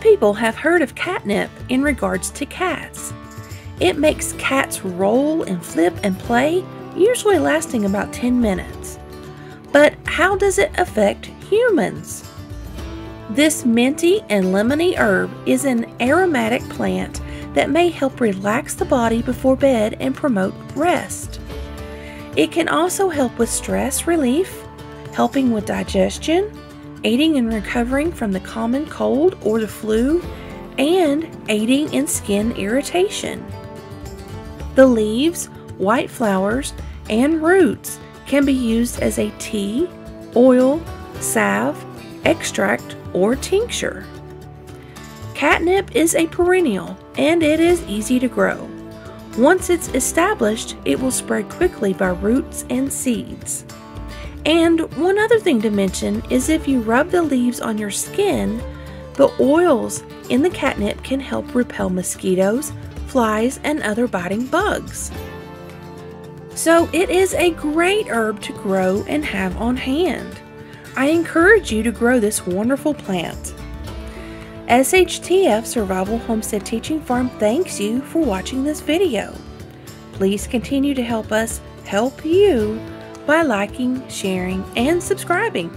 people have heard of catnip in regards to cats. It makes cats roll and flip and play, usually lasting about 10 minutes. But how does it affect humans? This minty and lemony herb is an aromatic plant that may help relax the body before bed and promote rest. It can also help with stress relief, helping with digestion, aiding in recovering from the common cold or the flu, and aiding in skin irritation. The leaves, white flowers, and roots can be used as a tea, oil, salve, extract, or tincture. Catnip is a perennial and it is easy to grow. Once it's established, it will spread quickly by roots and seeds. And one other thing to mention is if you rub the leaves on your skin, the oils in the catnip can help repel mosquitoes, flies, and other biting bugs. So it is a great herb to grow and have on hand. I encourage you to grow this wonderful plant. SHTF Survival Homestead Teaching Farm thanks you for watching this video. Please continue to help us help you by liking, sharing, and subscribing.